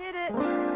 hit it.